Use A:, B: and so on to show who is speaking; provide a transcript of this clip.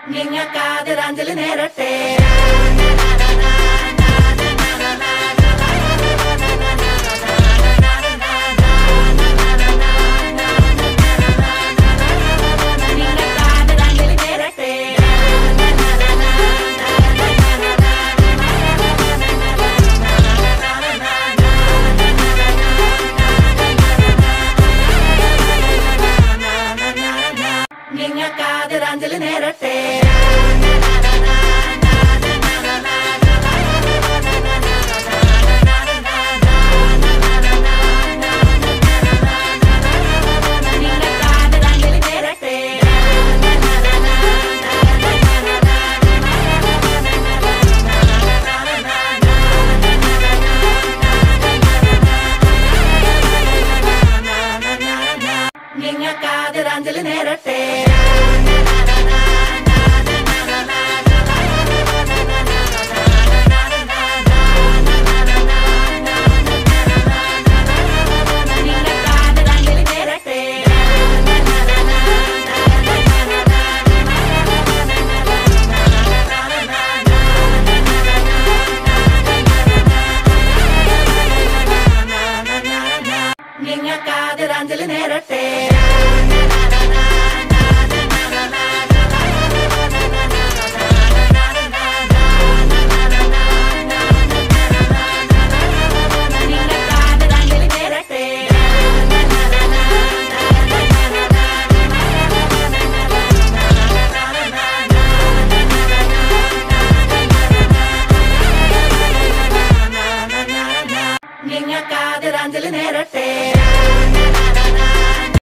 A: നിങ്ങൾക്കാദരാഞ്ജലി നേരട്ടെ ആദരാഞ്ജലി നേരട്ടെ. നിങ്ങൾക്ക് ആദരാഞ്ജലി നേരട്ടെ. നിങ്ങൾക്കാദരാഞ്ജലി നേരട്ടെ കാതരഞ്ജലി നേരട്ടെ